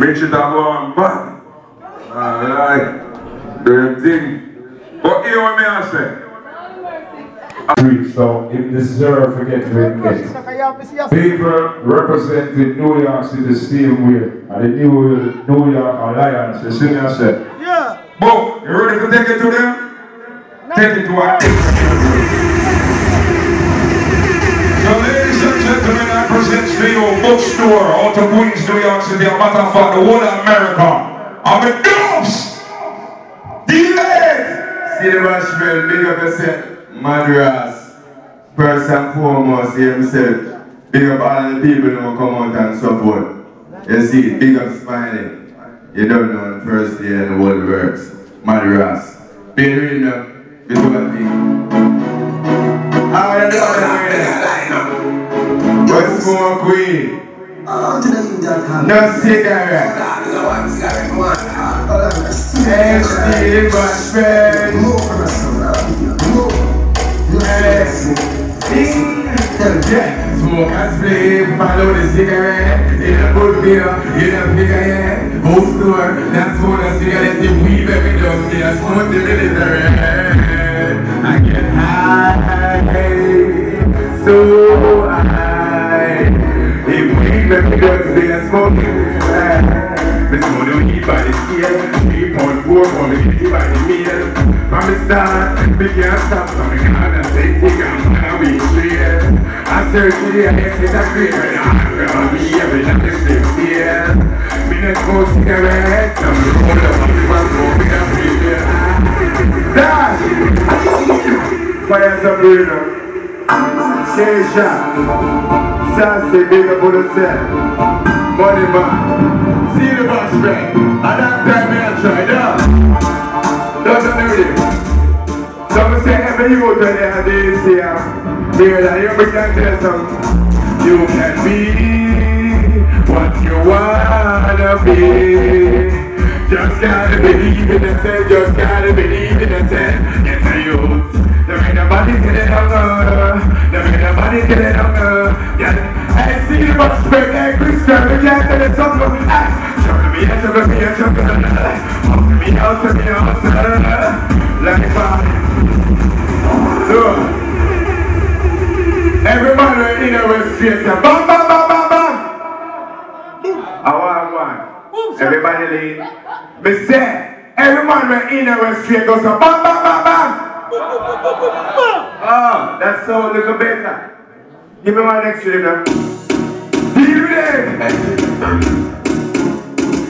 Make sure that go on back. Alright. Do your thing. But hear what me I say. So if it deserves to get recognition. People representing New York City same way. And the New, New York Alliance, you see me I say? Yeah. Bo, you ready to take it to them? Take it to our So ladies and gentlemen, I present to you bookstore out of Queens, New York City, a matter of fact, the whole of America. I'm a dubs! Delayed! See the Bashville, big up yourself, Madras. First and foremost, he himself, big up all the people who come out and support. You see, big up Smiley. You don't know the first day in the world works. Madras. Been reading up, you do a thing. I don't know What's more queen? No cigarette. HD Bashville. Smoke split, follow the cigarette In a good beer, in a yeah Whole store, that's one a cigarette You weave every dust, yeah Smoke the military I get high, so high If weave every dust, yeah Smoke smoke don't heat by the scale 3.4 for me, by the meal From the start, we can't stop we straight I for the head, it's a great red I'm me, every night is still here Me not smoke cigarettes, I'm the one that wants to smoke, me not feel Dash! Fire Sabrina. Keisha Sassy, big up on the set Money man. See the boss friend. And that time me I try that. I every youth they are this year, hear that you can tell some. You can be what you wanna be. Just gotta believe in yourself, just gotta believe in yourself. Get the youth. There ain't nobody getting hunger. There ain't nobody getting hunger. Yeah. I see the bus break like Christian, we can't tell it something. Show me a show me a show me a Hustle me, hustle me, hustle. Like a body. Look. Every right in our street bam, bam, bam, bam, bam. I want one. Everybody lean. Me say, in our street goes, bam, bam, bam, bam. Oh, that's so little better. Give me my next now. Deal with it!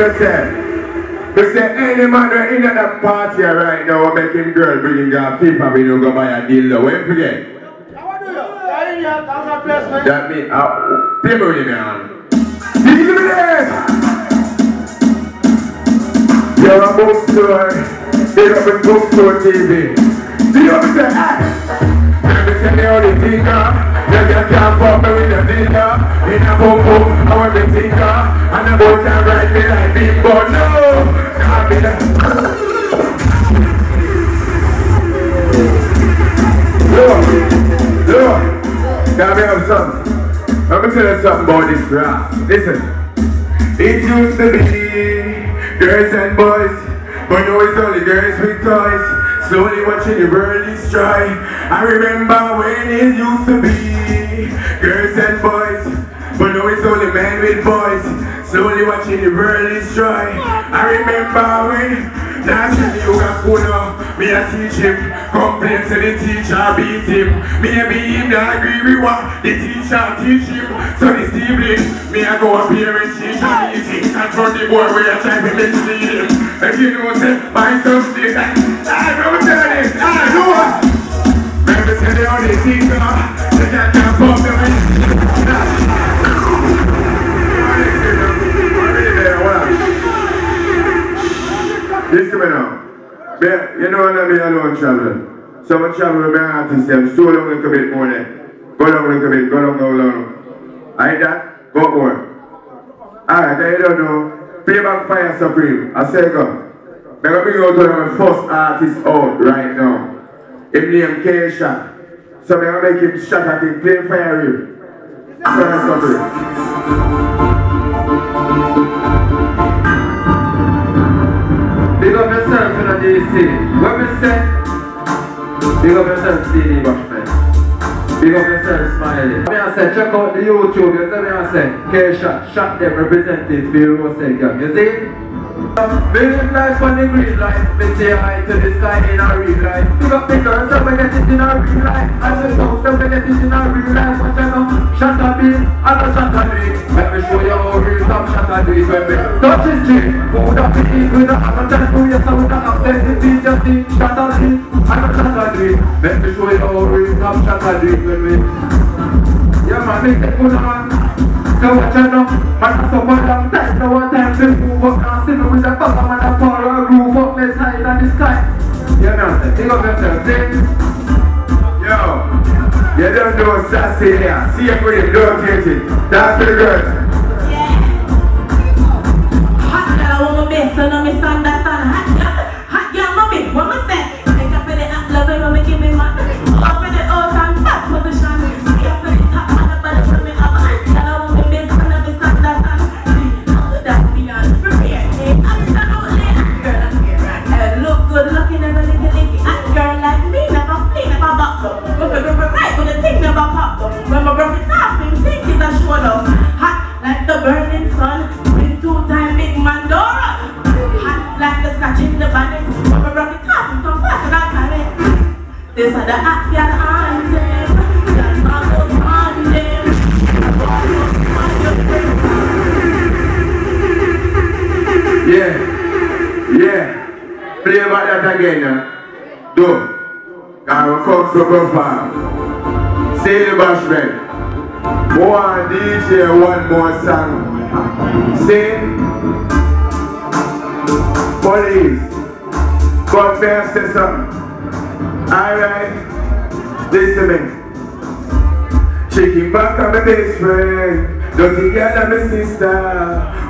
100%. They say any man we're in that party right now, making girl bringing girl, down FIFA, we don't go buy a deal though. Wait forget. That means, uh, people with me on. Deal with it! You're a bookstore. Big up in bookstore TV. Do you ever say, ah? Let me tell you how they think, huh? You just can't fuck me with a dinner. In a boom boom, I want me thinker. And the boat can ride me like big but no. Can't be that. Look, look. Now me have something. Let me tell you something about this rap. Listen. It used to be girls and boys, but now it's only girls with toys. Slowly watching the world destroy. I remember when it used to be and boys, but now it's only men with boys. Slowly watching the world destroy. I remember when last year you got school now, me I teach him. Complain to the teacher beat him. Maybe him not agree with what the teacher teach him. So this evening, me I go up here and teacher meeting. Confront the boy where I try to mislead him. If you know, say, son did you know what I mean alone travel. So I travel with my artists them so long a bit more than. Go long a bit, go long, go long. I that, go more. Alright, now you don't know. Playback Fire Supreme. I say go. I'm gonna bring out my first artists out right now. Him name K Shot. So I'm gonna make him shot at him, play fire him. Fire Supreme. Yourself in the DC. What me say? Big up yourself, CD Bashman. Big up yourself, Smiley. Me I say, check out the YouTube. You see me I say, K-Shot, shot them represented for Rose Gang. You see? Live life on the green light Me say hi to the sky in a real life. Big up the girls, them we get it in a real life. And the dogs, them we get it in a real life. Watch out now, shot a beat, and a shot a beat Let me show you how real top shot a beat When me touch the street, food up the eat With a hammer, tell to you so with a accent The beat just see, shot a beat, and a shot a beat Let me show you how real shot a beat When me Yeah man, me say good man so what you know, man, that's a one long time, no one time to move up Now see me with the fuck, man, I pour a up, let's hide in the sky You know, say, think of yourself, see? Yo, you don't know Sassy here. See you with him, don't take it. That's the girl. Hot girl, I my best, so no misunderstand. Good, looking, never licky, licky. Hot girl like me, never never back up. Look at the right, but the thing never pop up. When my is off, him think it's a show love. Hot like the burning sun. Been two time big man Dora. Hot like the scratch in the bonnet. When my is off, him come fast and I can it. This are the That again. Do. I to perform. Say the bashment. One DJ, one more song. Say. Police. God bear say. Alright. Listen me. Chicken back on my best friend. Dirty girl and my sister.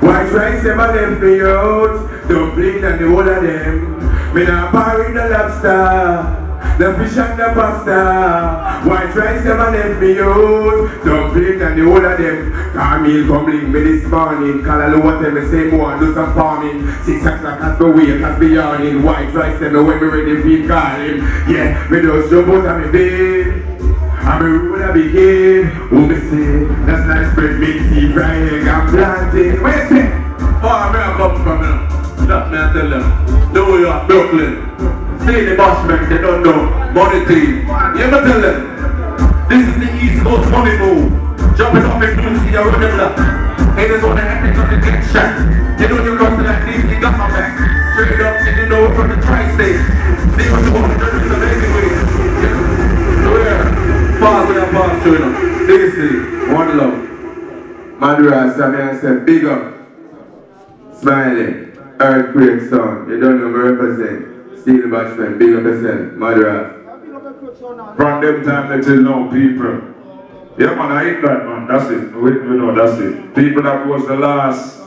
White rice never left me out. Dumpling and the whole of them. Me not parry the lobster. The fish and the pasta. White rice never left me out. Dumpling and the whole of them. Camille come me this morning. Call a low tell me say more do some farming. Six o'clock as the wake as be yawning. White rice tell me when me ready for call him. Yeah, me just jump out of me bed. I'm a rule I begin. Who me say? That's nice spread me tea, egg and plantain. Where you say? Oh, I'm gonna come from them. That me I tell them. New York, Brooklyn. See the Bashman, they don't know. Money team. You ever tell them? This is the East Coast money move. Jumping off in blue, see them up. Haters wanna act like they get shot. You know you cross like this, you got my back. Straight up, and know it from the tri-state. See what you want to do, so anyway. Yeah. Pass with that pass to you know. DC, one love. Madras, I mean, I said, big up. Earthquake sound. You don't know me represent. Steve Bashman, big up yourself. Madras. From them time until now, people. Yeah, man, I hate that, man. That's it. We, we know that's it. People that was the last,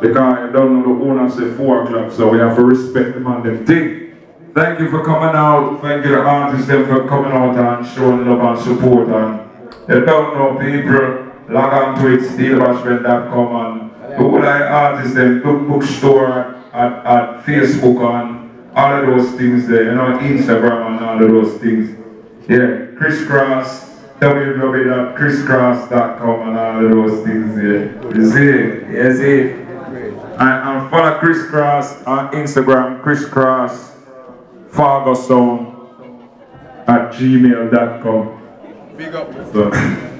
because you don't know the owner say 4 o'clock, so we have to respect them man, them thing. Thank you for coming out. Thank you, the artists, them, for coming out and showing love and support. And you don't know, people, log on to it, steelbashman.com and whole like artists, them, book bookstore at, at Facebook and all of those things there, you know, Instagram and all of those things. Yeah, crisscross, www.crisscross.com and all of those things there. You see it? You see? And, and follow Crisscross on Instagram, Crisscross, fargosound at gmail.com. Big up. So, Big up.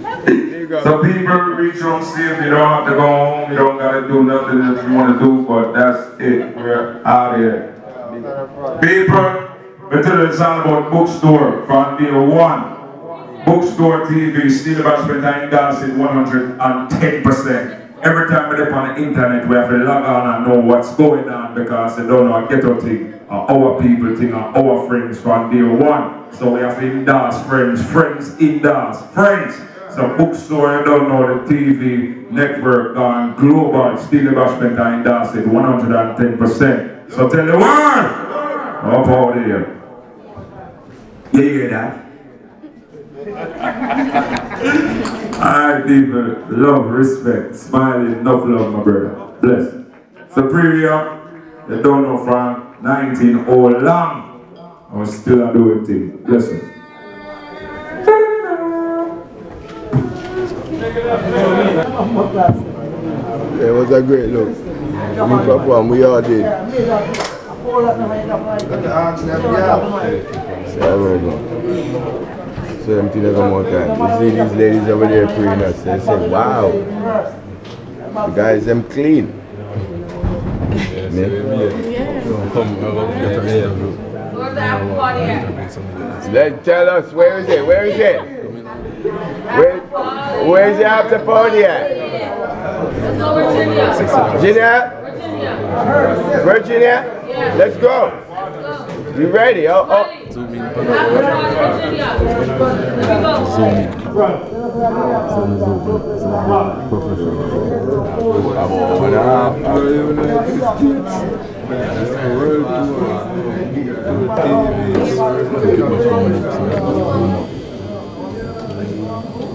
So people reach see if you don't have to go home, you don't gotta do nothing that you wanna do, but that's it. We're out here. People, we tell you it's all about bookstore from day one. Bookstore TV, still about spend time dancing 110%. Every time we dip on the internet, we have to log on and know what's going on because they don't know a ghetto thing, or our people thing, or our friends from day one. So we have to endorse friends, friends endorse friends. So bookstore, you don't know the TV network gone global, still about spend time dancing 110%. So tell the world, up out here. You hear that? Alright people, love, respect, smiling, enough love my brother. Bless. Superior, they don't know from 19 all long. I was still doing thing. Bless you. It was a great look. We performed, we all did. So there we go. Same thing every more time. You see these ladies over there praying us. They say, wow. The guys them clean. Let tell us where is it? Where is it? Where, where is the after party at? Virginia? Virginia? Let's go. You ready? Oh, oh.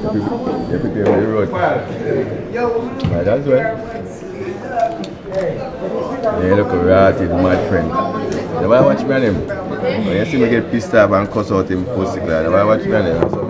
Everything on the road. Right, that's well. Yeah, look rotted, my friend. Never watch me on him. When you see me get pissed off and cuss out him pussy, never watch me on him.